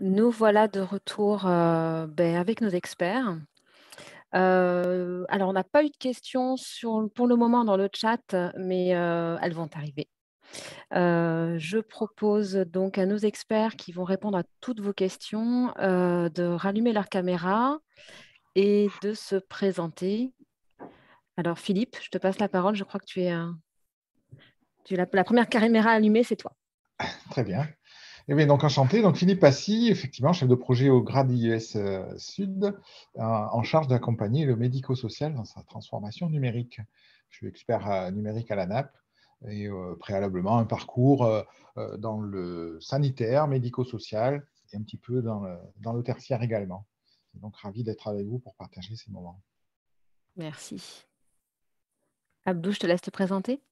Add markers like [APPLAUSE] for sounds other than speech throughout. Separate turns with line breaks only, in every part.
Nous voilà de retour, heu, beh, avec nos experts. Heu, alors on n'a pas eu de questions sur pour le moment dans le chat, mais heu, elles vont arriver. Je propose donc à nos experts qui vont répondre à toutes vos questions, de rallumer leur caméra et de se présenter. Alors Philippe, je te passe la parole, je crois que tu es, la 1re caméra allumée, c'est toi.
Très bien. Eh bien, donc enchanté, donc Philippe Passy, effectivement, chef de projet au GRAD IES Sud, en charge d'accompagner le médico-social dans sa transformation numérique. Je suis expert numérique à l'ANAP et préalablement un parcours dans le sanitaire, médico-social et un petit peu dans le, dans le tertiaire également. Donc ravi d'être avec vous pour partager ces moments.
Merci. Abdou, je te laisse te présenter.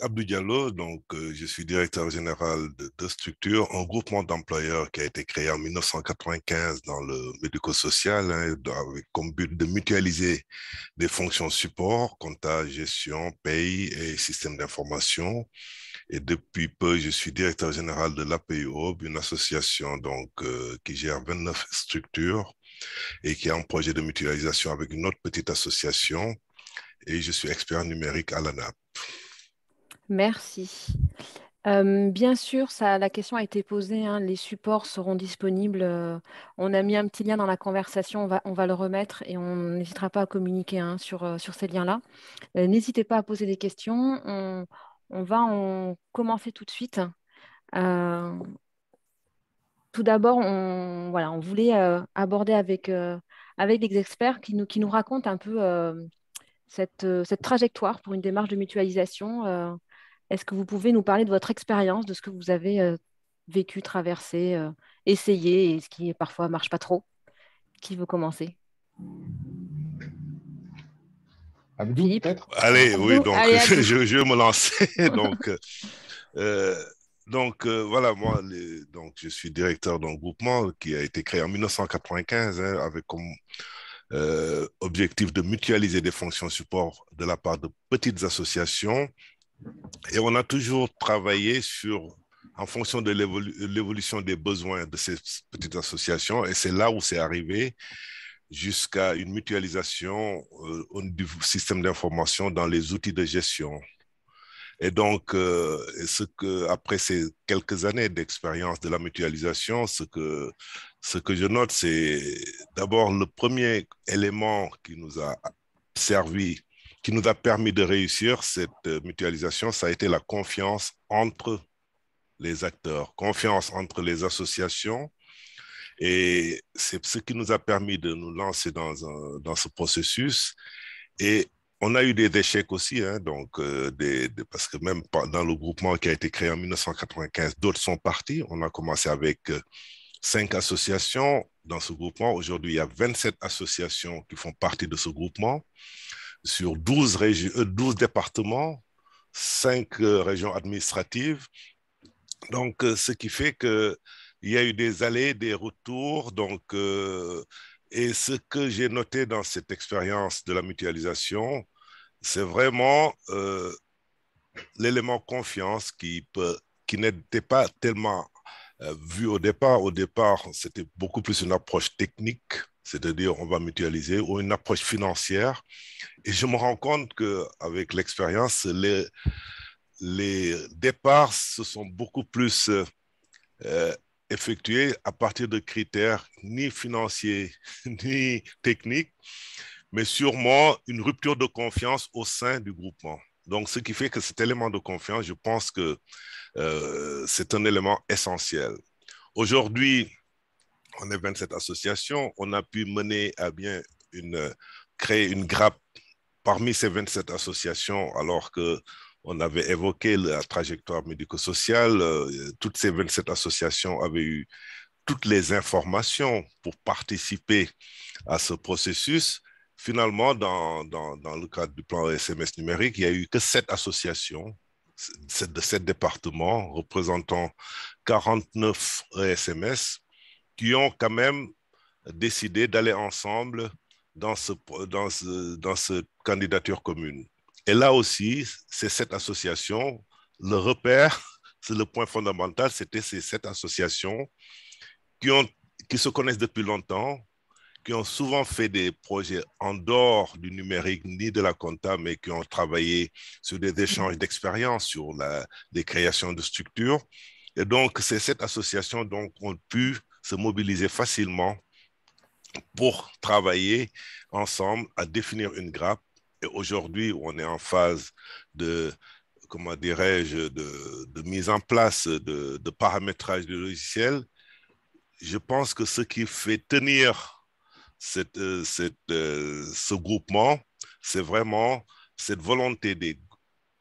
Abdou Diallo, donc, euh, je suis directeur général de deux structures, un groupement d'employeurs qui a été créé en 1995 dans le médico-social, hein, avec comme but de mutualiser des fonctions support, compta, gestion, paye et système d'information. Et depuis peu, je suis directeur général de l'APIO, une association donc, euh, qui gère 29 structures et qui a un projet de mutualisation avec une autre petite association. Et je suis expert numérique à l'ANAP.
Merci. Bien sûr, ça, la question a été posée, hein, les supports seront disponibles. on a mis un petit lien dans la conversation, on va, on va le remettre et on n'hésitera pas à communiquer hein, sur, sur ces liens-là. N'hésitez pas à poser des questions. On, va en commencer tout de suite. Tout d'abord, on, voilà, on voulait aborder avec, avec des experts qui nous, qui nous racontent un peu cette, cette trajectoire pour une démarche de mutualisation. Est-ce que vous pouvez nous parler de votre expérience, de ce que vous avez euh, vécu, traversé, euh, essayé et ce qui parfois ne marche pas trop? Qui veut commencer?
Abdou, peut-être?
Allez,
Abdou,
oui, donc
allez, [LAUGHS]
je, je vais me lancer. [LAUGHS] [LAUGHS] donc, euh, donc euh, voilà, moi, les- donc, je suis directeur d'un groupement qui a été créé en 1995 hein, avec comme euh, objectif de mutualiser des fonctions support de la part de petites associations. Et on a toujours travaillé sur, en fonction de l'évolu- l'évolution des besoins de ces petites associations. Et c'est là où c'est arrivé jusqu'à une mutualisation euh, du système d'information dans les outils de gestion. Et donc, euh, ce que, après ces quelques années d'expérience de la mutualisation, ce que, ce que je note, c'est d'abord le premier élément qui nous a servi, qui nous a permis de réussir cette euh, mutualisation, ça a été la confiance entre les acteurs, confiance entre les associations. Et c'est ce qui nous a permis de nous lancer dans, un, dans ce processus. Et on a eu des échecs aussi, hein, donc, euh, des, parce que même dans le groupement qui a été créé en 1995, d'autres sont partis. On a commencé avec euh, cinq associations dans ce groupement. Aujourd'hui, il y a 27 associations qui font partie de ce groupement sur 12, régions, euh, 12 départements, 5 euh, régions administratives. Donc, euh, ce qui fait que il y a eu des allées, des retours. Donc, et ce que j'ai noté dans cette expérience de la mutualisation, c'est vraiment l'élément confiance qui, peut, qui n'était pas tellement vu au départ. Au départ, c'était beaucoup plus une approche technique, c'est-à-dire on va mutualiser, ou une approche financière. Et je me rends compte qu'avec l'expérience, les, les départs se sont beaucoup plus euh, effectués à partir de critères ni financiers [LAUGHS] ni techniques, mais sûrement une rupture de confiance au sein du groupement. Donc, ce qui fait que cet élément de confiance, je pense que euh, c'est un élément essentiel. Aujourd'hui, on est 27 associations, on a pu mener à bien une, créer une grappe parmi ces 27 associations, alors que on avait évoqué la trajectoire médico-sociale. Euh, toutes ces 27 associations avaient eu toutes les informations pour participer à ce processus. Finalement, dans, le cadre du plan SMS numérique, il n'y a eu que sept associations de sept départements représentant 49 ESMS qui ont quand même décidé d'aller ensemble dans, ce, dans, ce, dans cette candidature commune. Et là aussi, c'est cette association, le repère, [LAUGHS] c'est le point fondamental, c'était ces sept associations qui, ont, qui se connaissent depuis longtemps, qui ont souvent fait des projets en dehors du numérique ni de la compta, mais qui ont travaillé sur des échanges d'expériences, sur la, les créations de structures. Et donc, c'est cette association donc, ont pu se mobiliser facilement pour travailler ensemble à définir une grappe. Et aujourd'hui, on est en phase de, comment dirais-je, de, de, mise en place de, de paramétrage du logiciel. Je pense que ce qui fait tenir cette, euh, cette, euh, ce groupement, c'est vraiment cette volonté de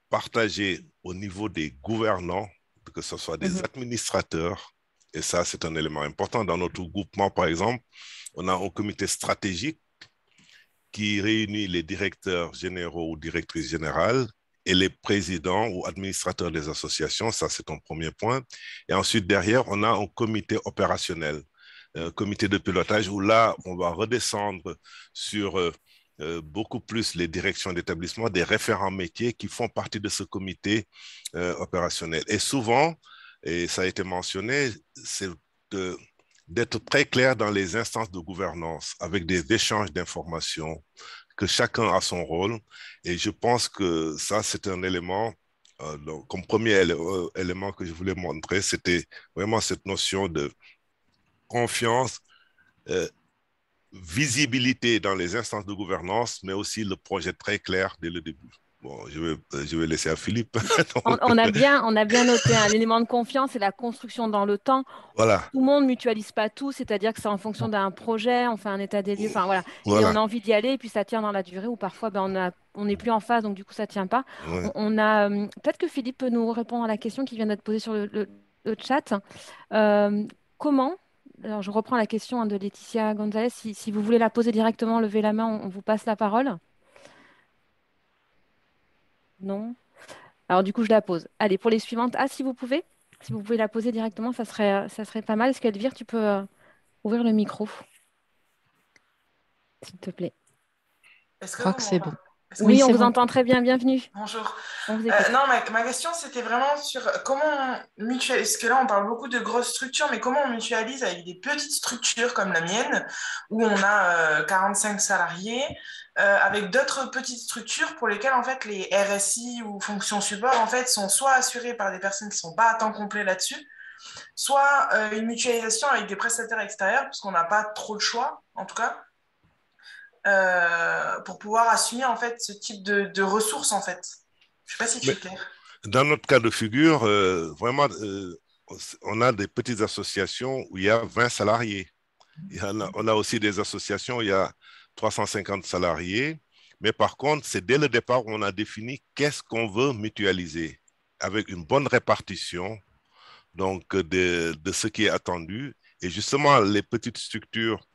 partager au niveau des gouvernants, que ce soit des mm-hmm. administrateurs, et ça, c'est un élément important. Dans notre groupement, par exemple, on a un comité stratégique qui réunit les directeurs généraux ou directrices générales et les présidents ou administrateurs des associations. Ça, c'est un premier point. Et ensuite, derrière, on a un comité opérationnel euh, comité de pilotage où là, on va redescendre sur euh, euh, beaucoup plus les directions d'établissement, des référents métiers qui font partie de ce comité opérationnel. Et souvent, et ça a été mentionné, c'est d'être très clair dans les instances de gouvernance avec des échanges d'informations, que chacun a son rôle. Et je pense que ça, c'est un élément, comme premier élément que je voulais montrer, c'était vraiment cette notion de confiance, euh, visibilité dans les instances de gouvernance, mais aussi le projet très clair dès le début. Bon, je vais, euh, je vais laisser à Philippe. [LAUGHS]
on, a bien, on a bien noté un élément de confiance et la construction dans le temps.
Voilà.
Tout le monde mutualise pas tout, c'est-à-dire que c'est en fonction d'un projet, on fait un état des lieux, enfin voilà. Et on a envie d'y aller et puis ça tient dans la durée ou parfois ben, on a on n'est plus en phase, donc du coup, ça tient pas. On, a euh, peut-être que Philippe peut nous répondre à la question qui vient d'être posée sur le, le, chat. comment alors, je reprends la question hein, de Laetitia Gonzalez. Si, vous voulez la poser directement, levez la main, on, vous passe la parole. Non Alors, du coup, je la pose. Allez, pour les suivantes. Ah, si vous pouvez Si vous pouvez la poser directement, ça serait, ça serait pas mal. Est-ce qu'Elvire, tu peux euh, ouvrir le micro S'il te plaît?
je crois que c'est bon.
Oui, on vous entend très bien. Bienvenue.
Bonjour. Euh, non, ma, question, c'était vraiment sur comment on mutualise. Parce que là, on parle beaucoup de grosses structures, mais comment on mutualise avec des petites structures comme la mienne, où on a 45 euh, salariés, euh, avec d'autres petites structures pour lesquelles, en fait, les RSI ou fonctions support, en fait, sont soit assurées par des personnes qui ne sont pas à temps complet là-dessus, soit une mutualisation avec des prestataires extérieurs, parce qu'on n'a pas trop de choix, en tout cas. Euh, pour pouvoir assumer en fait ce type de, ressources en fait. Je ne sais pas si c'est clair.
Dans notre cas de figure, euh, vraiment, euh, on a des petites associations où il y a 20 salariés. Il y on a aussi des associations où il y a 350 salariés. Mais par contre, c'est dès le départ on a défini qu'est-ce qu'on veut mutualiser avec une bonne répartition donc de, de ce qui est attendu. Et justement, les petites structures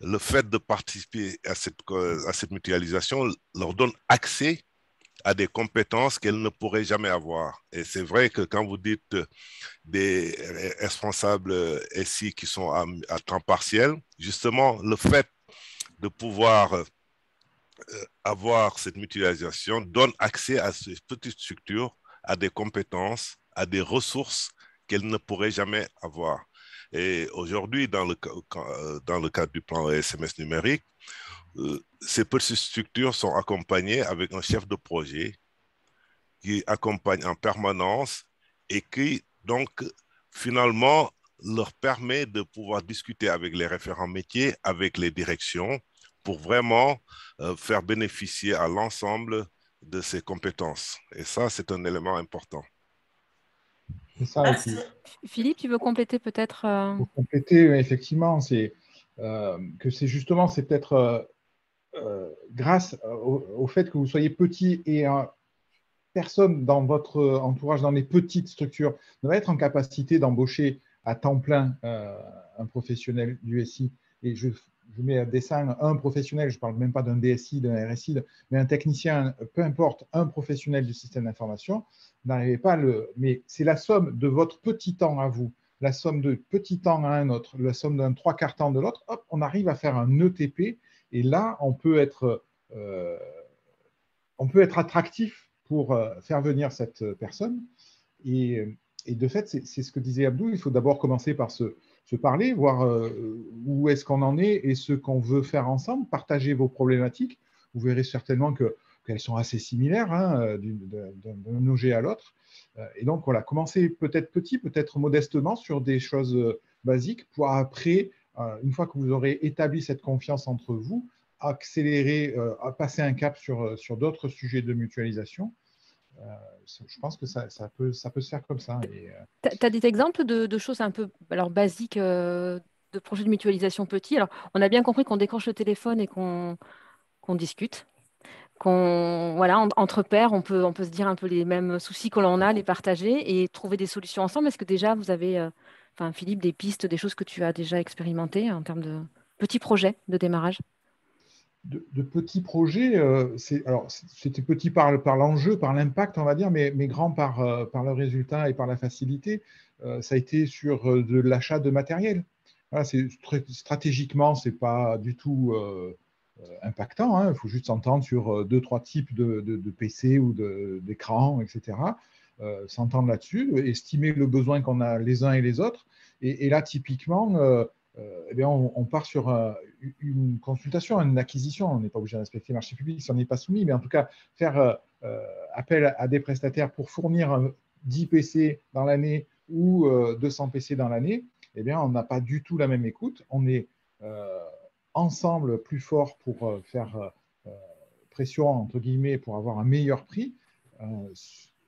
le fait de participer à cette, à cette mutualisation leur donne accès à des compétences qu'elles ne pourraient jamais avoir. Et c'est vrai que quand vous dites des responsables SI qui sont à, temps partiel, justement, le fait de pouvoir euh, avoir cette mutualisation donne accès à ces petites structures, à des compétences, à des ressources qu'elles ne pourraient jamais avoir. Et aujourd'hui, dans le, euh, cadre du plan SMS numérique, euh, ces petites structures sont accompagnées avec un chef de projet qui accompagne en permanence et qui, donc, finalement, leur permet de pouvoir discuter avec les référents métiers, avec les directions, pour vraiment euh, faire bénéficier à l'ensemble de ces compétences. Et ça, c'est un élément important.
Philippe, tu veux compléter peut-être euh...
Compléter, effectivement, c'est euh, que c'est justement, c'est peut-être grâce au, fait que vous soyez petit et personne dans votre entourage, dans les petites structures, ne va être en capacité d'embaucher à temps plein un professionnel du SI. Et je je mets à dessin un professionnel, je ne parle même pas d'un DSI, d'un RSI, mais un technicien, peu importe, un professionnel du système d'information, n'arrivez pas à le. Mais c'est la somme de votre petit temps à vous, la somme de petit temps à un autre, la somme d'un trois quarts temps de l'autre, hop, on arrive à faire un ETP, et là, on peut être, euh, on peut être attractif pour euh, faire venir cette personne. Et, de fait, c'est ce que disait Abdou, il faut d'abord commencer par se, se parler, voir où est-ce qu'on en est et ce qu'on veut faire ensemble, partager vos problématiques. Vous verrez certainement qu'elles sont assez similaires hein, d'un objet à l'autre. Et donc, voilà, commencer peut-être petit, peut-être modestement sur des choses basiques pour après, une fois que vous aurez établi cette confiance entre vous, accélérer, passer un cap sur, sur d'autres sujets de mutualisation euh, je pense que ça, peut, se faire comme ça.
Euh, tu as des exemples de, choses un peu alors, basiques euh, de projets de mutualisation petits? Alors, on a bien compris qu'on décroche le téléphone et qu'on discute. Qu'on, voilà, entre pairs, on peut, se dire un peu les mêmes soucis que l'on a, les partager et trouver des solutions ensemble. Est-ce que déjà vous avez, enfin Philippe, des pistes, des choses que tu as déjà expérimentées en termes de petits projets de démarrage?
De, petits projets, euh, alors c'était petit par, l'enjeu, par l'impact, on va dire, mais, grand par, euh, par le résultat et par la facilité. Euh, ça a été sur de l'achat de matériel. Voilà, stratégiquement, ce n'est pas du tout impactant. Hein. Il faut juste s'entendre sur deux, trois types de, de, PC ou d'écran, etc. s'entendre là-dessus, estimer le besoin qu'on a les uns et les autres. Et, là, typiquement, eh on, part sur euh, une consultation, une acquisition. On n'est pas obligé de respecter le marché public on n'est pas soumis, mais en tout cas, faire euh, appel à des prestataires pour fournir 10 PC dans l'année ou 200 PC dans l'année, eh bien, on n'a pas du tout la même écoute. On est ensemble plus fort pour faire pression, entre guillemets, pour avoir un meilleur prix.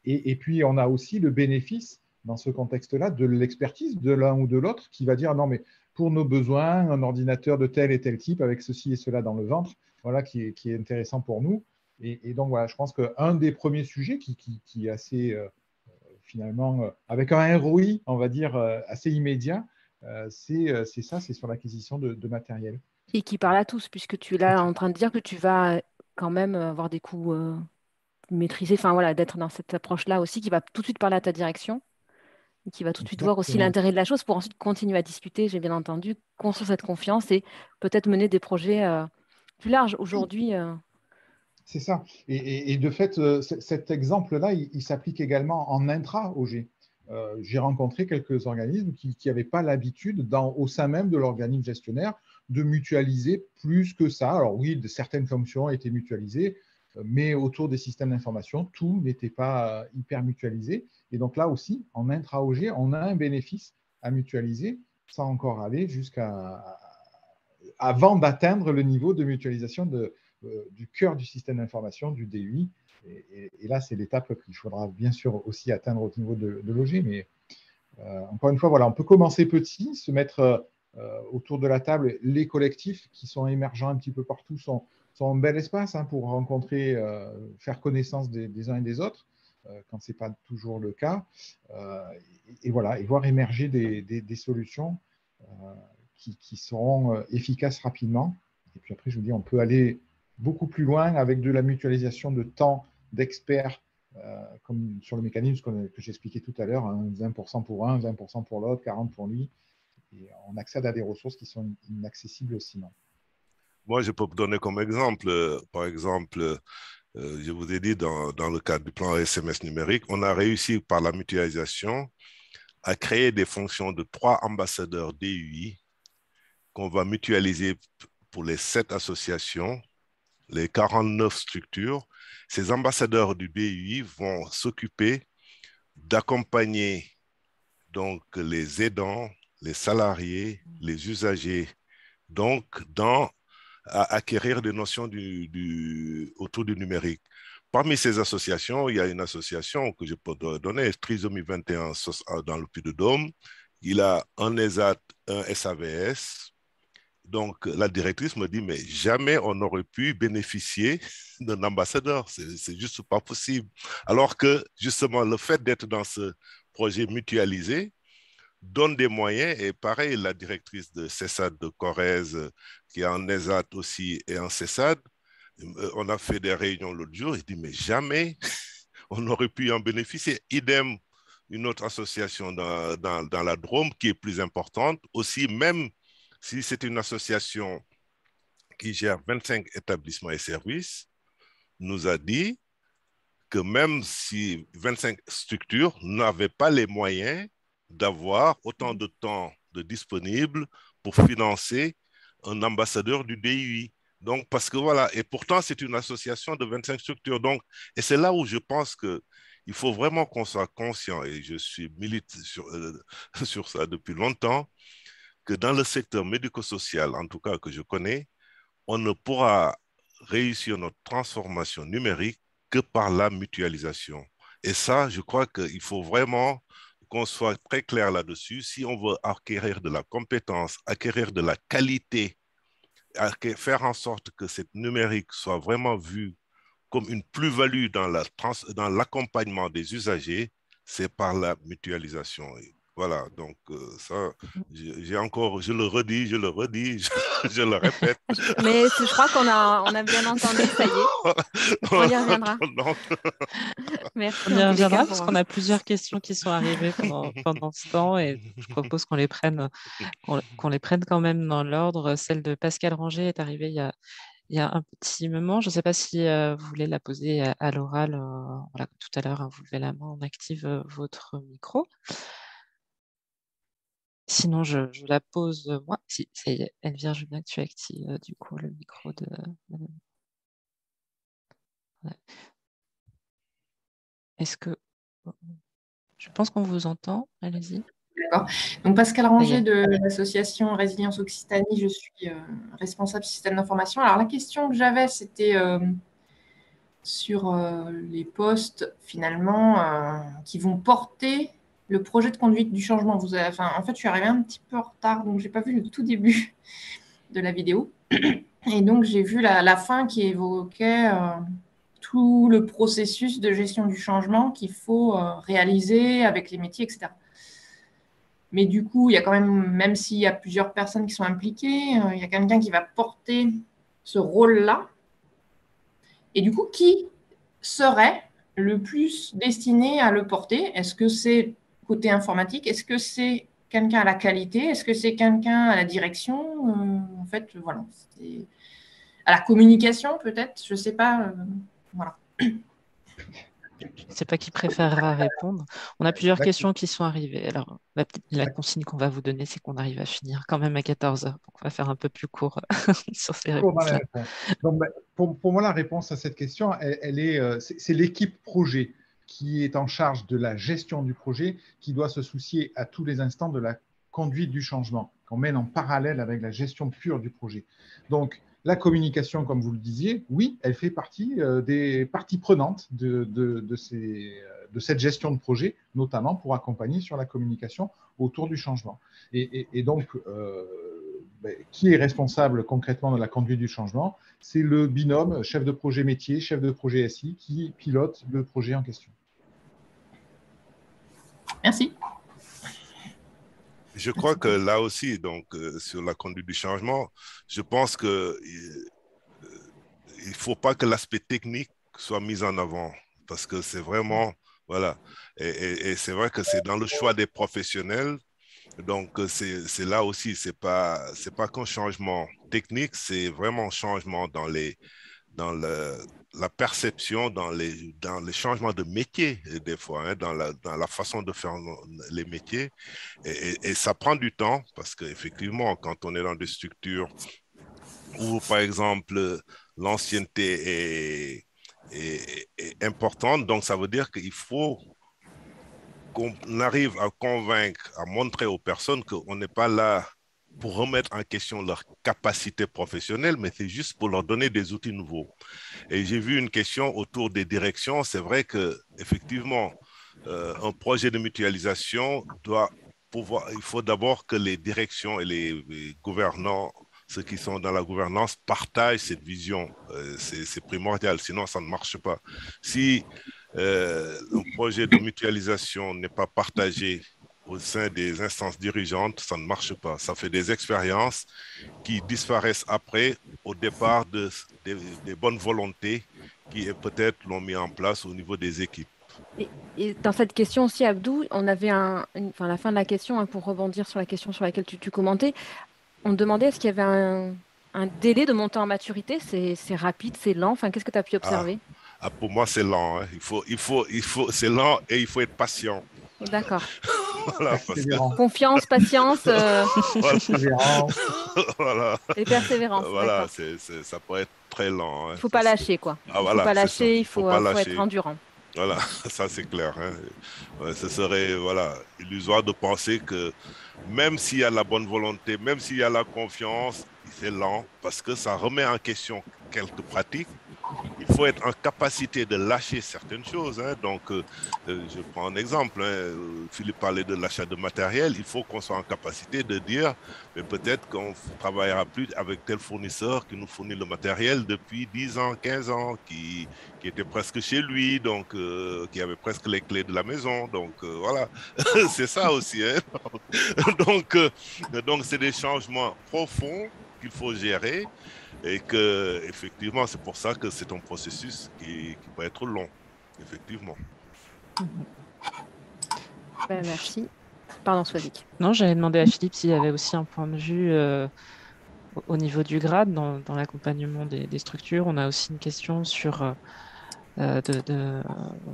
Et, et, puis, on a aussi le bénéfice dans ce contexte-là de l'expertise de l'un ou de l'autre qui va dire non, mais pour nos besoins, un ordinateur de tel et tel type avec ceci et cela dans le ventre, voilà, qui est, qui est intéressant pour nous. Et, donc, voilà, je pense qu'un des premiers sujets qui, qui, est assez, euh, finalement, euh, avec un ROI, on va dire, euh, assez immédiat, c'est ça, c'est sur l'acquisition de, matériel.
Et qui parle à tous, puisque tu es là en train de dire que tu vas quand même avoir des coûts maîtrisés, enfin voilà, d'être dans cette approche-là aussi, qui va tout de suite parler à ta direction qui va tout de suite voir aussi l'intérêt de la chose pour ensuite continuer à discuter, j'ai bien entendu, construire cette confiance et peut-être mener des projets euh, plus larges. Aujourd'hui, euh,
c'est ça. Et, de fait, euh, cet exemple-là, il, s'applique également en intra-OG. j'ai rencontré quelques organismes qui n'avaient pas l'habitude, au sein même de l'organisme gestionnaire, de mutualiser plus que ça. Alors oui, certaines fonctions étaient mutualisées, mais autour des systèmes d'information, tout n'était pas hyper mutualisé. Et donc là aussi, en intra-OG, on a un bénéfice à mutualiser sans encore aller jusqu'à avant d'atteindre le niveau de mutualisation euh, du cœur du système d'information, du DUI. Et, là, c'est l'étape qu'il faudra bien sûr aussi atteindre au niveau de, de l'OG. Mais euh, encore une fois, voilà, on peut commencer petit, se mettre euh, autour de la table. Les collectifs qui sont émergents un petit peu partout sont, sont un bel espace hein, pour rencontrer, faire connaissance des, uns et des autres. Euh, quand ce n'est pas toujours le cas. Euh, et, voilà, et voir émerger des, solutions euh, qui, seront efficaces rapidement. Et puis après, je vous dis, on peut aller beaucoup plus loin avec de la mutualisation de temps d'experts, comme sur le mécanisme que j'expliquais tout à l'heure, 20% hein, pour un, 20% pour l'autre, 40% pour lui. Et on accède à des ressources qui sont inaccessibles sinon.
Moi, je peux vous donner comme exemple, par exemple, euh, je vous ai dit, dans, le cadre du plan SMS numérique, on a réussi par la mutualisation à créer des fonctions de trois ambassadeurs DUI qu'on va mutualiser pour les sept associations, les 49 structures. Ces ambassadeurs du BUI vont s'occuper d'accompagner donc les aidants, les salariés, les usagers, donc dans à acquérir des notions autour du numérique. Parmi ces associations, il y a une association que je peux donner, Trisomie 21 dans le Puy-de-Dôme. Il a un ESAT, un SAVS. Donc, la directrice me dit, mais jamais on n'aurait pu bénéficier [LAUGHS] d'un ambassadeur. C'est juste pas possible. Alors que, justement, le fait d'être dans ce projet mutualisé, donne des moyens. Et pareil, la directrice de CESAD de Corrèze, qui est en ESAT aussi et en CESAD, euh, on a fait des réunions l'autre jour. Il dit, mais jamais [LAUGHS] on aurait pu en bénéficier. Idem, une autre association dans, dans, la Drôme qui est plus importante, aussi, même si c'est une association qui gère 25 établissements et services, nous a dit que même si 25 structures n'avaient pas les moyens d'avoir autant de temps de disponible pour financer un ambassadeur du DUI. Donc, parce que voilà, et pourtant, c'est une association de 25 structures. Donc, et c'est là où je pense que il faut vraiment qu'on soit conscient, et je suis milite sur, euh, [LAUGHS] sur ça depuis longtemps, que dans le secteur médico-social, en tout cas que je connais, on ne pourra réussir notre transformation numérique que par la mutualisation. Et ça, je crois qu'il faut vraiment qu'on soit très clair là-dessus. Si on veut acquérir de la compétence, acquérir de la qualité, faire en sorte que cette numérique soit vraiment vue comme une plus-value dans l'accompagnement la des usagers, c'est par la mutualisation. Voilà, donc euh, ça, j'ai encore, je le redis, je le redis, je, [LAUGHS] le répète. [LAUGHS]
Mais je crois qu'on a, on a bien entendu, ça y est. [LAUGHS] On y reviendra.
Merci. On y reviendra parce qu'on a plusieurs questions qui sont arrivées pendant, ce temps et je propose qu'on les prenne, qu'on les prenne quand même dans l'ordre. Celle de Pascal Ranger est arrivée il y a, il y a un petit moment. Je ne sais pas si euh, vous voulez la poser à, l'oral. Euh, voilà, tout à l'heure, hein, vous levez la main, on active votre micro. Sinon, je, la pose moi. Si, c'est Elvire, je veux bien que tu actives euh, du coup le micro de Est-ce que. Je pense qu'on vous entend. Allez-y.
D'accord. Donc, Pascal Ranger de l'association Résilience Occitanie, je suis euh, responsable système d'information. Alors, la question que j'avais, c'était euh, sur les postes finalement qui vont porter le projet de conduite du changement. Vous avez, enfin, en fait, je suis arrivée un petit peu en retard, donc je n'ai pas vu le tout début de la vidéo. Et donc, j'ai vu la, fin qui évoquait euh, tout le processus de gestion du changement qu'il faut euh, réaliser avec les métiers, etc. Mais du coup, il y a quand même, même s'il y a plusieurs personnes qui sont impliquées, euh, il y a quelqu'un qui va porter ce rôle-là. Et du coup, qui serait le plus destiné à le porter? Est-ce que c'est côté informatique, est-ce que c'est quelqu'un à la qualité Est-ce que c'est quelqu'un à la direction euh, En fait, voilà. À la communication, peut-être Je ne sais pas. Euh, voilà.
Je ne sais pas qui préférera répondre. On a plusieurs questions qui sont arrivées. Alors, la, consigne qu'on va vous donner, c'est qu'on arrive à finir quand même à 14 heures. Donc, on va faire un peu plus court [LAUGHS] sur ces réponses.
Pour, ben, pour, pour, moi, la réponse à cette question, elle, est, euh, c'est l'équipe projet qui est en charge de la gestion du projet, qui doit se soucier à tous les instants de la conduite du changement, qu'on mène en parallèle avec la gestion pure du projet. Donc, la communication, comme vous le disiez, oui, elle fait partie euh, des parties prenantes ces, de, cette gestion de projet, notamment pour accompagner sur la communication autour du changement. Et, donc, euh, ben, qui est responsable concrètement de la conduite du changement? C'est le binôme chef de projet métier, chef de projet SI qui pilote le projet en question.
Merci.
Je crois que là aussi, donc, euh, sur la conduite du changement, je pense qu'il euh, ne faut pas que l'aspect technique soit mis en avant parce que c'est vraiment, voilà. Et, c'est vrai que c'est dans le choix des professionnels. Donc, c'est là aussi, ce n'est pas, pas qu'un changement technique, c'est vraiment un changement dans les, dans la perception dans les, dans les changements de métier, des fois, hein, dans, la, dans la façon de faire les métiers. Et, et, ça prend du temps parce qu'effectivement, quand on est dans des structures où, par exemple, l'ancienneté est, est, est, importante, donc ça veut dire qu'il faut qu'on arrive à convaincre, à montrer aux personnes qu'on n'est pas là pour remettre en question leur capacité professionnelle, mais c'est juste pour leur donner des outils nouveaux. Et j'ai vu une question autour des directions. C'est vrai que effectivement, euh, un projet de mutualisation doit pouvoir. Il faut d'abord que les directions et les, gouvernants ceux qui sont dans la gouvernance partagent cette vision. Euh, c'est primordial, sinon ça ne marche pas. Si euh, un projet de mutualisation n'est pas partagé au sein des instances dirigeantes, ça ne marche pas. Ça fait des expériences qui disparaissent après, au départ de, des bonnes volontés qui peut-être l'ont mis en place au niveau des équipes.
Et, dans cette question aussi, Abdou, on avait un, enfin, la fin de la question, hein, pour rebondir sur la question sur laquelle tu, commentais, on demandait est-ce qu'il y avait un, délai de montant en maturité C'est rapide, c'est lent enfin, Qu'est-ce que tu as pu observer?
Ah, Pour moi, c'est lent. Hein. Il faut, il faut, il faut, c'est lent et il faut être patient.
D'accord. [LAUGHS] Confiance, patience. Euh, [LAUGHS]
persévérance. [LAUGHS]
voilà.
Et persévérance.
Voilà, ça peut être très lent.
Il hein. ne faut pas lâcher, quoi.
Ah,
il ne faut pas lâcher, il faut, être endurant.
Voilà, ça c'est clair. Hein. ce serait voilà, illusoire de penser que même s'il y a la bonne volonté, même s'il y a la confiance, c'est lent parce que ça remet en question quelques pratiques il faut être en capacité de lâcher certaines choses. Hein. Donc, euh, euh, je prends un exemple. Hein. Philippe parlait de l'achat de matériel. Il faut qu'on soit en capacité de dire, mais peut-être qu'on travaillera plus avec tel fournisseur qui nous fournit le matériel depuis 10 ans, 15 ans, qui, était presque chez lui, donc euh, qui avait presque les clés de la maison. Donc, voilà, [LAUGHS] c'est ça aussi. Hein. [LAUGHS] donc, donc c'est des changements profonds qu'il faut gérer. Et que, effectivement, c'est pour ça que c'est un processus qui, peut être long, effectivement.
Ben, merci. Pardon, Swazik.
Non, j'avais demandé à Philippe s'il y avait aussi un point de vue euh, au niveau du grade dans, l'accompagnement des, structures. On a aussi une question sur euh, euh, de,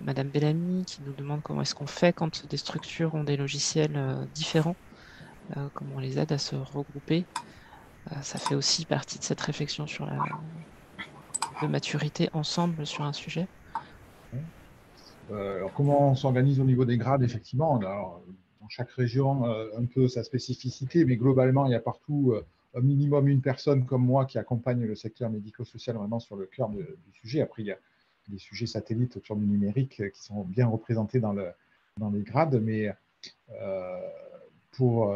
Madame Bellamy qui nous demande comment est-ce qu'on fait quand des structures ont des logiciels différents, comment on les aide à se regrouper. Euh, ça fait aussi partie de cette réflexion sur la de maturité ensemble sur un sujet.
Euh, alors comment on s'organise au niveau des grades Effectivement, dans chaque région euh, un peu sa spécificité, mais globalement, il y a partout un minimum une personne comme moi qui accompagne le secteur médico-social vraiment sur le cœur du sujet. Après, il y a des sujets satellites autour du numérique qui sont bien représentés dans les grades, mais pour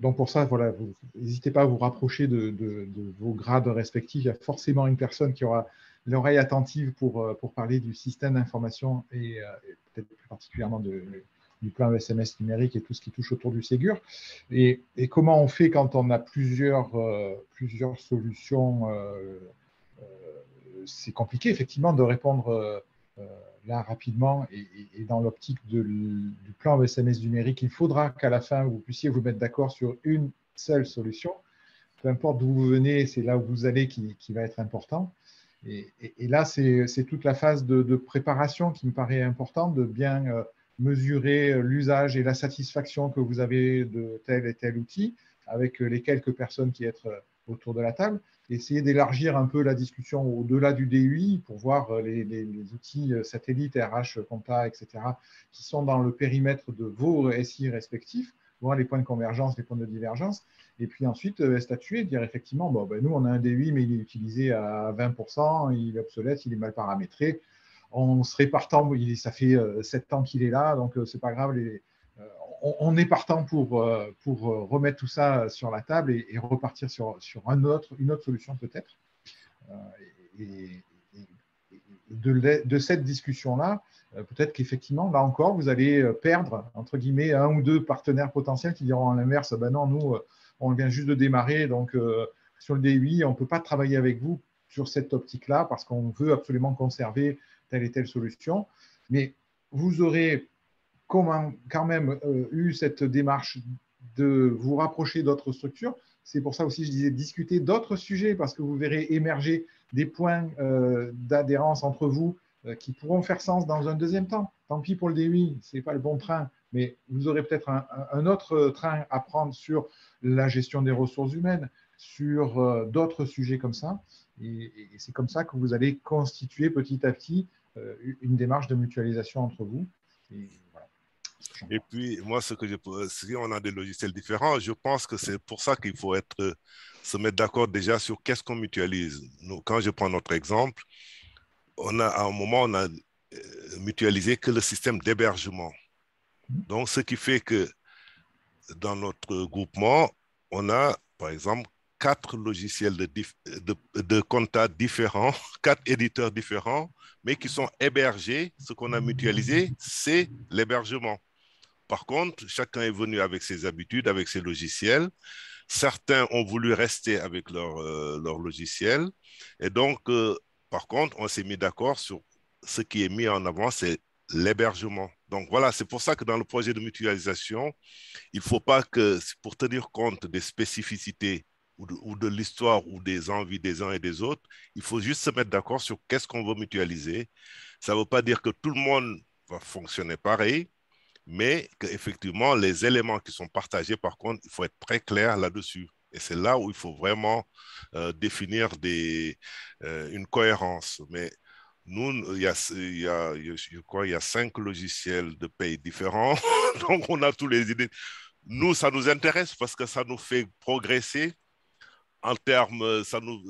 donc pour ça, voilà, n'hésitez pas à vous rapprocher de, vos grades respectifs. Il y a forcément une personne qui aura l'oreille attentive pour, euh, parler du système d'information et, euh, peut-être plus particulièrement du plan SMS numérique et tout ce qui touche autour du Ségur. Et, comment on fait quand on a plusieurs, euh, plusieurs solutions C'est compliqué effectivement de répondre là rapidement et, dans l'optique du plan SMS numérique, il faudra qu'à la fin, vous puissiez vous mettre d'accord sur une seule solution. Peu importe d'où vous venez, c'est là où vous allez qui, va être important. Et, là, c'est toute la phase de, préparation qui me paraît importante, de bien euh, mesurer l'usage et la satisfaction que vous avez de tel et tel outil avec les quelques personnes qui euh, autour de la table essayer d'élargir un peu la discussion au-delà du DUI pour voir euh, les, outils euh, satellites, RH, Compta, etc., qui sont dans le périmètre de vos SI respectifs, voir les points de convergence, les points de divergence, et puis ensuite euh, statuer, dire effectivement, bon, ben, nous, on a un DUI, mais il est utilisé à 20%, il est obsolète, il est mal paramétré, on serait partant, ça fait 7 ans qu'il est là, donc c'est pas grave, on, est partant pour, euh, euh, remettre tout ça sur la table et, repartir sur, une autre solution peut-être. Euh, et, de, cette discussion-là, peut-être qu'effectivement, là encore, vous allez perdre, entre guillemets, un ou deux partenaires potentiels qui diront à l'inverse, ben non, nous, on vient juste de démarrer, donc sur le DUI, on ne peut pas travailler avec vous sur cette optique-là parce qu'on veut absolument conserver telle et telle solution. Mais vous aurez quand même euh, eu cette démarche de vous rapprocher d'autres structures. C'est pour ça aussi je disais discuter d'autres sujets parce que vous verrez émerger des points euh, d'adhérence entre vous euh, qui pourront faire sens dans un deuxième temps. Tant pis pour le DUI, ce n'est pas le bon train, mais vous aurez peut-être un, autre train à prendre sur la gestion des ressources humaines, sur d'autres sujets comme ça. Et, c'est comme ça que vous allez constituer petit à petit une démarche de mutualisation entre vous. Et
puis, moi, ce que je si on a des logiciels différents, je pense que c'est pour ça qu'il faut être, se mettre d'accord déjà sur qu'est-ce qu'on mutualise. Quand je prends notre exemple, on a, à un moment, on a euh, mutualisé que le système d'hébergement. Donc, ce qui fait que dans notre groupement, on a, par exemple, quatre logiciels de, de, de différents, [LAUGHS] quatre éditeurs différents, mais qui sont hébergés. Ce qu'on a mutualisé, c'est l'hébergement. Par contre, chacun est venu avec ses habitudes, avec ses logiciels. Certains ont voulu rester avec leur, euh, leur logiciel. Et donc, euh, par contre, on s'est mis d'accord sur ce qui est mis en avant, c'est l'hébergement. Donc voilà, c'est pour ça que dans le projet de mutualisation, il ne faut pas que, pour tenir compte des spécificités ou de, ou de l'histoire ou des envies des uns et des autres, il faut juste se mettre d'accord sur qu'est-ce qu'on veut mutualiser. Ça ne veut pas dire que tout le monde va fonctionner pareil, mais qu'effectivement, les éléments qui sont partagés, par contre, il faut être très clair là-dessus. Et c'est là où il faut vraiment euh, définir euh, une cohérence. Mais nous, il y, a, il il y a cinq logiciels de pays différents, [LAUGHS] donc on a tous les idées. Nous, ça nous intéresse parce que ça nous fait progresser en termes, ça nous,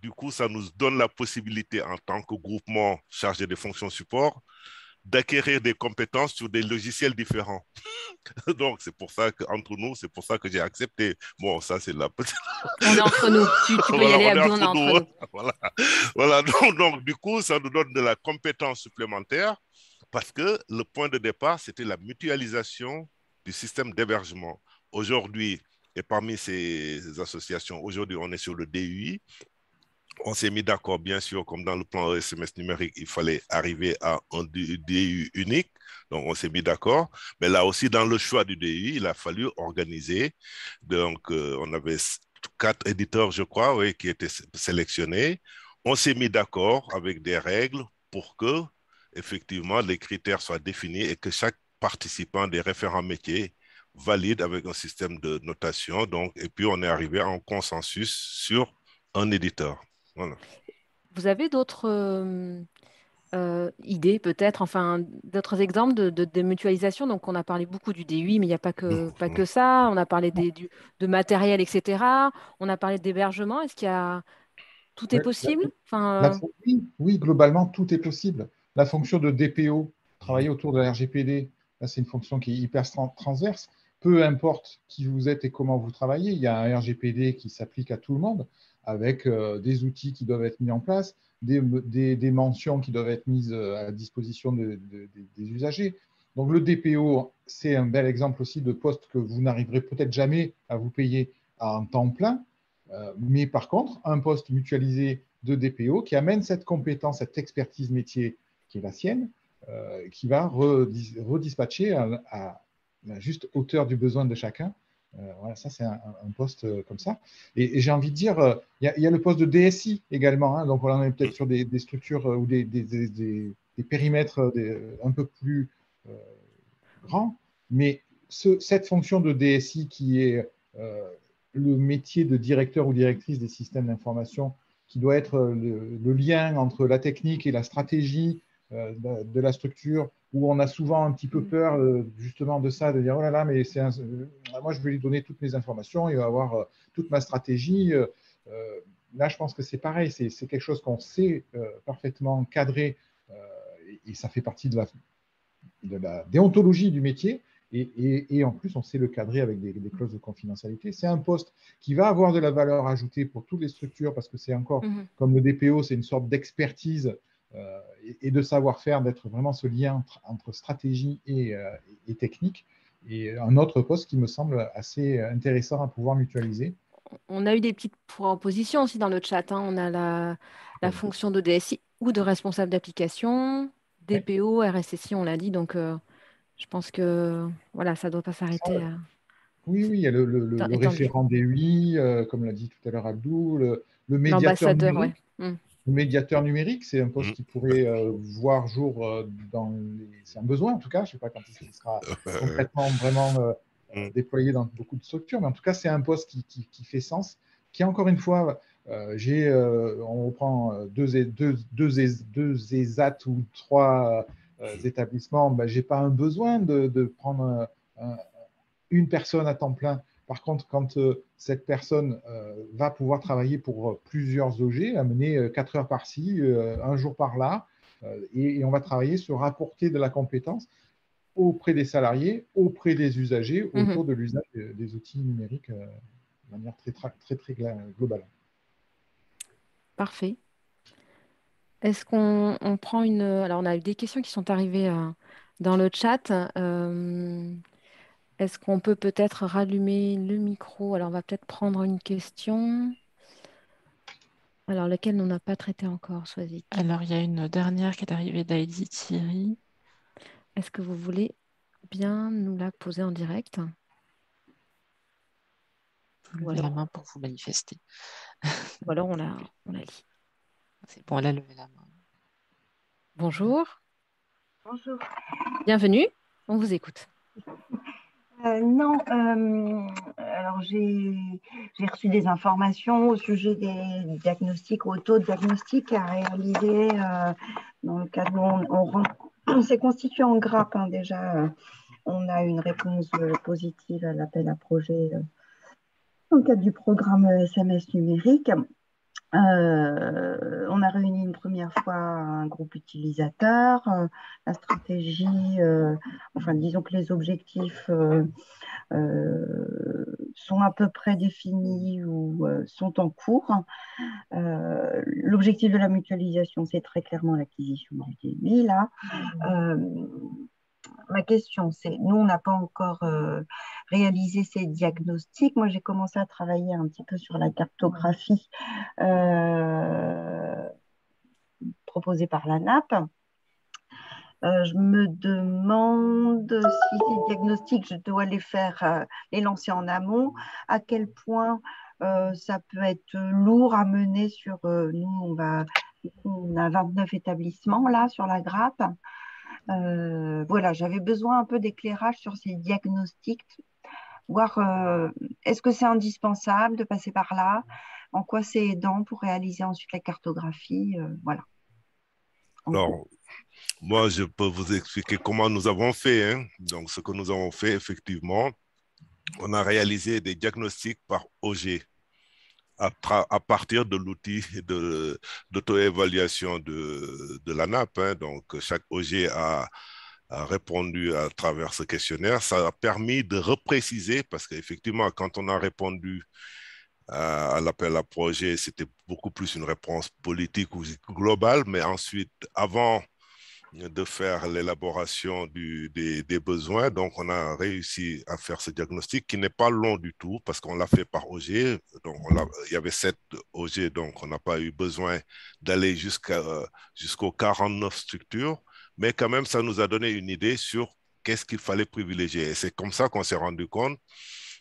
du coup, ça nous donne la possibilité en tant que groupement chargé des fonctions support d'acquérir des compétences sur des logiciels différents. [LAUGHS] Donc, c'est pour ça qu'entre nous, c'est pour ça que j'ai accepté. Bon, ça, c'est la
petite. [LAUGHS] On est entre nous. Tu, peux y aller, Abdou, on est entre nous. [LAUGHS]
Voilà. voilà. Donc, donc, du coup, ça nous donne de la compétence supplémentaire parce que le point de départ, c'était la mutualisation du système d'hébergement. Aujourd'hui, et parmi ces associations, aujourd'hui, on est sur le DUI on s'est mis d'accord, bien sûr, comme dans le plan SMS numérique, il fallait arriver à un DU unique. Donc, on s'est mis d'accord. Mais là aussi, dans le choix du DU, il a fallu organiser. Donc, euh, on avait quatre éditeurs, je crois, qui étaient sélectionnés. On s'est mis d'accord avec des règles pour que, effectivement, les critères soient définis et que chaque participant des référents métiers valide avec un système de notation. Donc, et puis, on est arrivé en consensus sur un éditeur.
Vous avez d'autres euh, euh, idées peut-être, enfin d'autres exemples de, de, mutualisation? Donc on a parlé beaucoup du DUI, mais il n'y a pas que, pas que ça. On a parlé des, du, de matériel, etc. On a parlé d'hébergement. Est-ce qu'il y a... Tout est possible? enfin,
oui, globalement, tout est possible. La fonction de DPO, travailler autour de la RGPD, c'est une fonction qui est hyper transverse. Peu importe qui vous êtes et comment vous travaillez, il y a un RGPD qui s'applique à tout le monde avec euh, des outils qui doivent être mis en place, des, mentions qui doivent être mises euh, à disposition des usagers. Donc le DPO, c'est un bel exemple aussi de poste que vous n'arriverez peut-être jamais à vous payer à temps plein, euh, mais par contre, un poste mutualisé de DPO qui amène cette compétence, cette expertise métier qui est la sienne, qui va redispatcher à, à, la juste hauteur du besoin de chacun voilà, ça, c'est un, poste euh, comme ça. Et, j'ai envie de dire, euh, il y, a le poste de DSI également. Hein. donc, on en est peut-être sur des, structures ou des, périmètres un peu plus grands. Mais cette fonction de DSI qui est le métier de directeur ou directrice des systèmes d'information, qui doit être le, lien entre la technique et la stratégie de la structure, où on a souvent un petit peu mm. peur euh, justement de ça, de dire oh là là, mais c'est euh, moi je vais lui donner toutes mes informations, il va avoir euh, toute ma stratégie. là, je pense que c'est pareil, c'est quelque chose qu'on sait parfaitement cadrer et, ça fait partie de la, de la déontologie du métier. Et, et, en plus, on sait le cadrer avec des, clauses de confidentialité. C'est un poste qui va avoir de la valeur ajoutée pour toutes les structures parce que c'est encore, mm-hmm. comme le DPO, c'est une sorte d'expertise euh, et, de savoir-faire, d'être vraiment ce lien entre, stratégie euh, et, technique. Et un autre poste qui me semble assez intéressant à pouvoir mutualiser.
On a eu des petites propositions aussi dans le chat. Hein. On a la, fonction de DSI ou de responsable d'application, DPO, RSSI, on l'a dit. Donc, euh, je pense que voilà, ça ne doit pas s'arrêter. À...
Oui, oui, il y a le, référent DUI, comme l'a dit tout à l'heure Abdou, le, médiateur. L'ambassadeur, oui médiateur numérique, c'est un poste mm. qui pourrait euh, voir jour euh, dans les... C'est un besoin en tout cas, je ne sais pas quand il sera [LAUGHS] concrètement vraiment euh, mm. déployé dans beaucoup de structures, mais en tout cas c'est un poste qui, qui, fait sens, qui encore une fois, j'ai, on reprend deux, deux, deux, deux ESAT ou trois établissements, ben, je n'ai pas un besoin de, de prendre une personne à temps plein par contre, quand euh, cette personne euh, va pouvoir travailler pour euh, plusieurs OG, amener 4 heures par-ci, un jour par-là, et, on va travailler sur apporter de la compétence auprès des salariés, auprès des usagers, mhm. autour de l'usage des, outils numériques de manière très, très, très, globale.
Parfait. Est-ce qu'on prend une... Alors, on a eu des questions qui sont arrivées dans le chat. Est-ce qu'on peut peut-être rallumer le micro? Alors, on va peut-être prendre une question. Alors, laquelle on n'a pas traité encore, Soazic
Alors, il y a une dernière qui est arrivée d'Heidi Thierry.
Est-ce que vous voulez bien nous la poser en direct?
Vous levez la main pour vous manifester.
Ou alors on la, on la lit.
C'est bon, elle a levé la main.
Bonjour.
Bonjour.
Bienvenue, on vous écoute.
Euh, non, euh, alors j'ai reçu des informations au sujet des diagnostics auto-diagnostics à réaliser euh, dans le cadre où on, s'est constitué en grappe hein, déjà. on a une réponse positive à l'appel à projet dans le cadre du programme SMS numérique. Euh, on a réuni une première fois un groupe utilisateur. Euh, la stratégie, euh, enfin disons que les objectifs sont à peu près définis ou sont en cours. L'objectif de la mutualisation, c'est très clairement l'acquisition du débit. Là, ma question, c'est, nous, on n'a pas encore euh, réalisé ces diagnostics. Moi, j'ai commencé à travailler un petit peu sur la cartographie euh, proposée par la NAP. Euh, je me demande si ces diagnostics, je dois les faire, les lancer en amont, à quel point ça peut être lourd à mener sur, nous, on on a 29 établissements là sur la grappe. Euh, voilà, j'avais besoin un peu d'éclairage sur ces diagnostics, voir euh, est-ce que c'est indispensable de passer par là, en quoi c'est aidant pour réaliser ensuite la cartographie, euh, voilà.
Alors, moi, je peux vous expliquer comment nous avons fait. Hein. Donc, ce que nous avons fait, effectivement, on a réalisé des diagnostics par OG à, partir de l'outil d'auto-évaluation de, de, la NAP. Hein. Donc, chaque OG a, répondu à travers ce questionnaire. Ça a permis de repréciser, parce qu'effectivement, quand on a répondu à l'appel à projet, c'était beaucoup plus une réponse politique ou globale, mais ensuite, avant de faire l'élaboration des, besoins. Donc, on a réussi à faire ce diagnostic qui n'est pas long du tout parce qu'on l'a fait par OG. Donc, il y avait sept OG, donc on n'a pas eu besoin d'aller jusqu'aux 49 structures. Mais quand même, ça nous a donné une idée sur qu'est-ce qu'il fallait privilégier. Et c'est comme ça qu'on s'est rendu compte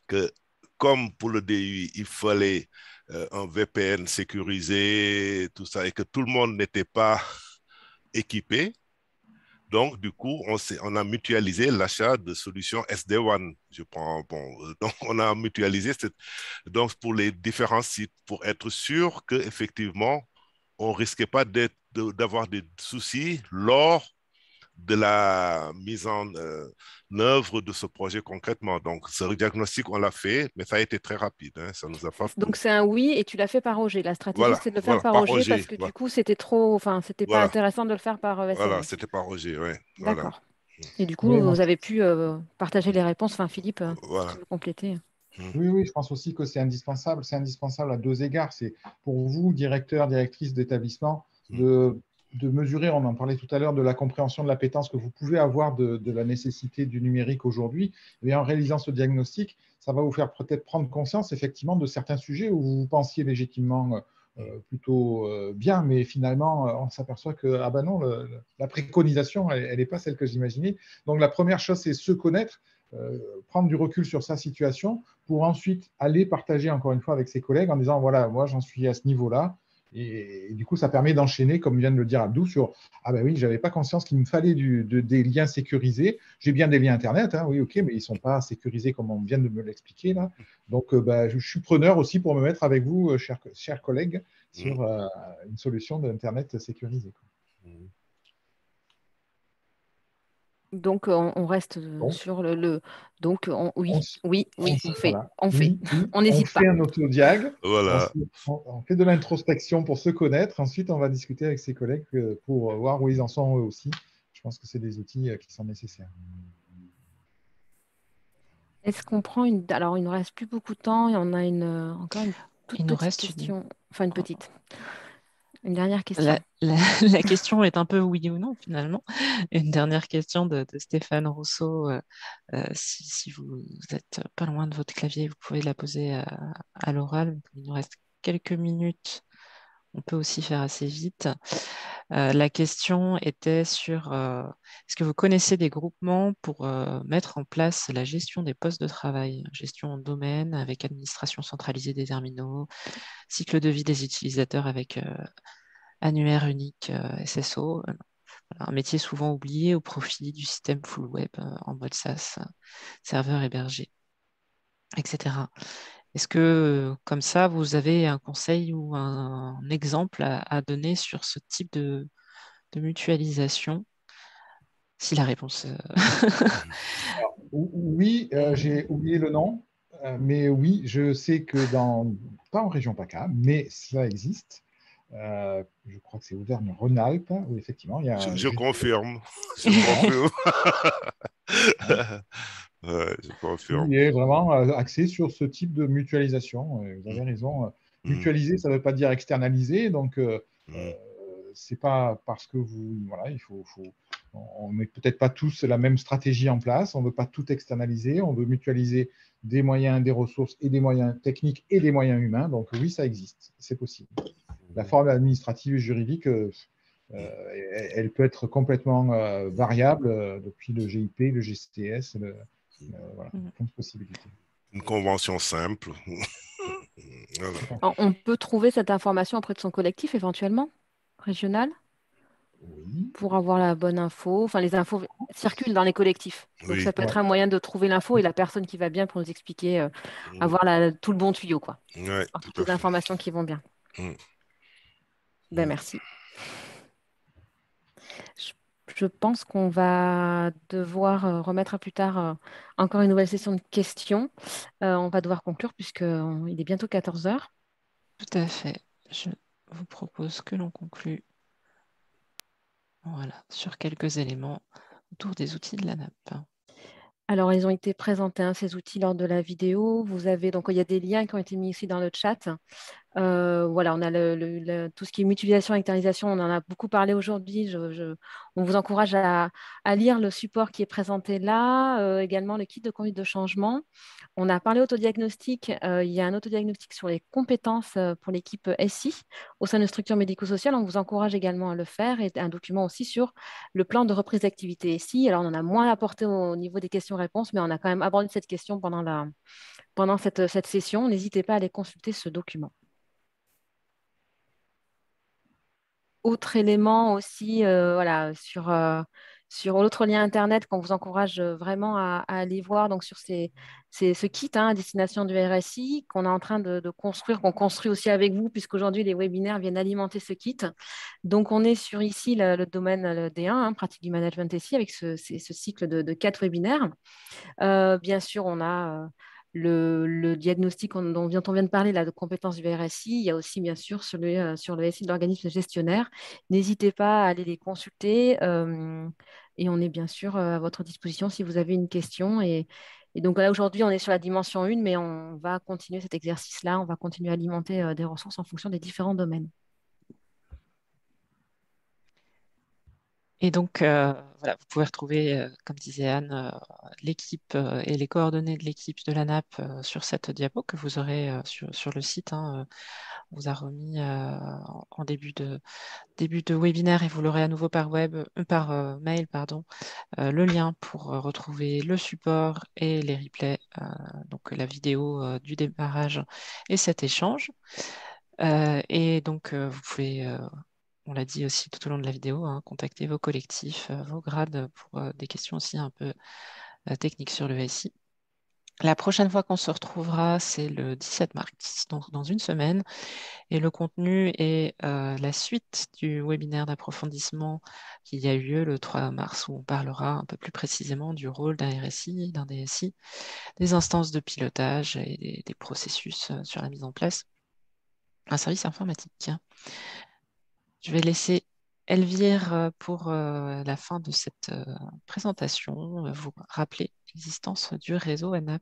que, comme pour le DUI, il fallait euh, un VPN sécurisé, tout ça, et que tout le monde n'était pas [LAUGHS] équipé, donc, du coup, on, a mutualisé l'achat de solutions SD1. Je prends, bon, [LAUGHS] donc, on a mutualisé cette, donc pour les différents sites pour être sûr qu'effectivement, on ne risquait pas d'avoir des soucis lors de la mise en euh, œuvre de ce projet concrètement. Donc, ce diagnostic, on l'a fait, mais ça a été très rapide. Hein, ça nous a pas...
Donc, c'est un oui et tu l'as fait par Roger. La stratégie, c'est de le faire par, Roger, parce que du coup, c'était trop, enfin, c'était pas intéressant de le faire par
ESN. Voilà, c'était par Roger, oui.
D'accord. Et du coup, vous avez pu euh, partager les réponses. Enfin, Philippe, euh, voilà. compléter.
Mmh. Oui, oui, je pense aussi que c'est indispensable. C'est indispensable à deux égards. C'est pour vous, directeur, directrice d'établissement, mmh. de de mesurer, on en parlait tout à l'heure, de la compréhension de l'appétence que vous pouvez avoir de, la nécessité du numérique aujourd'hui, et en réalisant ce diagnostic, ça va vous faire peut-être prendre conscience effectivement de certains sujets où vous pensiez légitimement euh, plutôt euh, bien, mais finalement, euh, on s'aperçoit que ah ben non, la préconisation, elle n'est pas celle que j'imaginais. Donc la première chose, c'est se connaître, prendre du recul sur sa situation pour ensuite aller partager encore une fois avec ses collègues en disant voilà, moi j'en suis à ce niveau-là, et, du coup, ça permet d'enchaîner, comme vient de le dire Abdou, sur Ah ben oui, je n'avais pas conscience qu'il me fallait du, des liens sécurisés. J'ai bien des liens Internet, hein, oui, ok, mais ils ne sont pas sécurisés comme on vient de me l'expliquer là. Donc, euh, bah, je, suis preneur aussi pour me mettre avec vous, euh, chers, chers collègues, sur mmh. euh, une solution d'Internet sécurisée.
Donc, on, reste sur le, Donc, oui, oui, oui, on, fait. On fait. on n'hésite pas.
On fait un autodiag. Voilà. On, fait de l'introspection pour se connaître. Ensuite, on va discuter avec ses collègues pour voir où ils en sont eux aussi. Je pense que c'est des outils qui sont nécessaires.
Est-ce qu'on prend une. Alors, il ne nous reste plus beaucoup de temps et on a une... Encore une toute petite
reste
question. Enfin, une petite. Une dernière question. [LAUGHS]
La, question est un peu oui ou non finalement. Une dernière question de, Stéphane Rousseau. Euh, euh, si, vous êtes pas loin de votre clavier, vous pouvez la poser à, l'oral. Il nous reste quelques minutes. On peut aussi faire assez vite. Euh, la question était sur est-ce que vous connaissez des groupements pour mettre en place la gestion des postes de travail, gestion en domaine avec administration centralisée des terminaux, cycle de vie des utilisateurs avec annuaire unique SSO. un métier souvent oublié au profit du système full web en mode SaaS, serveur hébergé, etc. Est-ce que, comme ça, vous avez un conseil ou un, exemple à, donner sur ce type de, mutualisation? Si la réponse.
oui, j'ai oublié le nom. Euh, mais oui, je sais que dans, pas en région PACA, mais ça existe. Euh, je crois que c'est Auvergne-Rhône-Alpes, où effectivement il y a.
Je, confirme. [LAUGHS] je confirme. je confirme. [LAUGHS]
Il est vraiment euh, axé sur ce type de mutualisation. Vous avez mm. raison. Mm. Mutualiser, ça ne veut pas dire externaliser. Donc, mm c'est pas parce que vous. Voilà, il faut. on n'est peut-être pas tous la même stratégie en place. On ne veut pas tout externaliser. On veut mutualiser des moyens, des ressources et des moyens techniques et des moyens humains. Donc, oui, ça existe. C'est possible. La forme administrative et juridique, euh, elle peut être complètement euh, variable euh, depuis le GIP, le GCTS, voilà, mm. plein de possibilités.
Une convention simple. [LAUGHS]
On peut trouver cette information auprès de son collectif éventuellement régional? Pour avoir la bonne info. Enfin, les infos circulent dans les collectifs. Donc, ça peut être un moyen de trouver l'info et la personne qui va bien pour nous expliquer, euh, mm. avoir tout le bon tuyau, quoi. toutes les informations qui vont bien. Mm. Ben, merci. Je, pense qu'on va devoir euh, remettre à plus tard euh, encore une nouvelle session de questions. on va devoir conclure puisqu'il est bientôt 14 heures.
Tout à fait. Je vous propose que l'on conclue voilà, sur quelques éléments autour des outils de la nappe.
Alors, ils ont été présentés, hein, ces outils, lors de la vidéo. Vous avez, donc, il y a des liens qui ont été mis ici dans le chat. Euh, voilà, on a tout ce qui est mutualisation, hectarisation, on en a beaucoup parlé aujourd'hui. on vous encourage à, lire le support qui est présenté là, euh, également le kit de conduite de changement. On a parlé autodiagnostic. Euh, il y a un autodiagnostic sur les compétences pour l'équipe SI au sein de structures médico-sociales. On vous encourage également à le faire et un document aussi sur le plan de reprise d'activité SI. Alors, on en a moins apporté au niveau des questions-réponses, mais on a quand même abordé cette question pendant, la, pendant cette, cette session. N'hésitez pas à aller consulter ce document. Autre élément aussi, euh, voilà, sur, euh, sur l'autre lien Internet qu'on vous encourage euh, vraiment à, aller voir, donc sur ces, ce kit hein, à destination du RSI qu'on est en train de, construire, qu'on construit aussi avec vous, puisqu'aujourd'hui les webinaires viennent alimenter ce kit. Donc on est sur ici le, domaine le D1, hein, pratique du management ici, avec ce, cycle de, quatre webinaires. bien sûr, on a le, diagnostic dont on vient, de parler, la compétence du VRSI, il y a aussi bien sûr sur le, euh, sur le SI de l'organisme gestionnaire. N'hésitez pas à aller les consulter euh, et on est bien sûr euh, à votre disposition si vous avez une question. Et, donc là, aujourd'hui, on est sur la dimension 1, mais on va continuer cet exercice-là, on va continuer à alimenter des ressources en fonction des différents domaines.
Et donc, euh, voilà, vous pouvez retrouver, euh, comme disait Anne, euh, l'équipe et les coordonnées de l'équipe de la NAP sur cette diapo que vous aurez sur, sur, le site. Hein, on vous a remis en début de, début de webinaire et vous l'aurez à nouveau par web, par mail, pardon, le lien pour retrouver le support et les replays, donc la vidéo du démarrage et cet échange. et donc, vous pouvez on l'a dit aussi tout au long de la vidéo, hein, contactez vos collectifs, euh, vos grades pour euh, des questions aussi un peu euh, techniques sur le SI. La prochaine fois qu'on se retrouvera, c'est le 17 mars, donc dans une semaine. Et le contenu est la suite du webinaire d'approfondissement qui a eu lieu le 3 mars, où on parlera un peu plus précisément du rôle d'un RSI, d'un DSI, des instances de pilotage et des, processus sur la mise en place d'un service informatique. Je vais laisser Elvire euh, pour euh, la fin de cette euh, présentation vous rappeler l'existence du réseau NAP.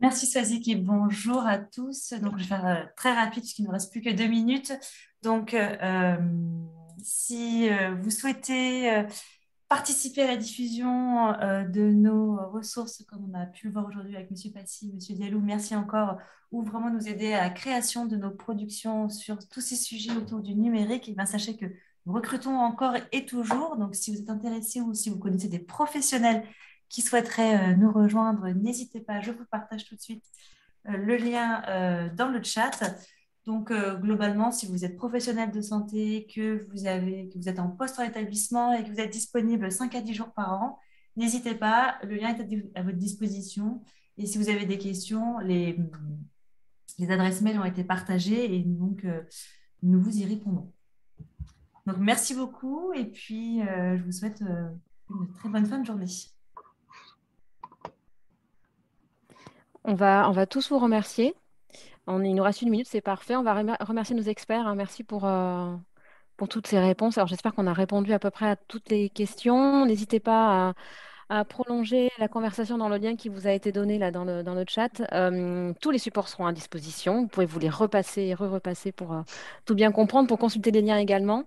Merci Sazik et bonjour à tous. Donc, je vais faire très rapide puisqu'il ne reste plus que deux minutes. Donc, si vous souhaitez participer à la diffusion de nos ressources, comme on a pu le voir aujourd'hui avec M. Passy, M. Dialou, merci encore ou vraiment nous aider à la création de nos productions sur tous ces sujets autour du numérique, et bien sachez que nous recrutons encore et toujours. Donc, si vous êtes intéressé ou si vous connaissez des professionnels qui souhaiteraient euh, nous rejoindre, n'hésitez pas, je vous partage tout de suite euh, le lien euh, dans le chat. Donc, euh, globalement, si vous êtes professionnel de santé, que vous, êtes en poste en établissement et que vous êtes disponible 5 à 10 jours par an, n'hésitez pas, le lien est à votre disposition. Et si vous avez des questions, les, adresses mails ont été partagées et donc euh, nous vous y répondons. Donc, merci beaucoup et puis euh, je vous souhaite une très bonne fin de journée.
On va, on va tous vous remercier. Il nous reste une minute, c'est parfait. On va remercier nos experts. Hein. Merci pour, euh, pour toutes ces réponses. Alors, j'espère qu'on a répondu à peu près à toutes les questions. N'hésitez pas à, prolonger la conversation dans le lien qui vous a été donné là dans le, dans le chat. Euh, tous les supports seront à disposition. Vous pouvez vous les repasser et re-repasser pour euh, tout bien comprendre, pour consulter les liens également.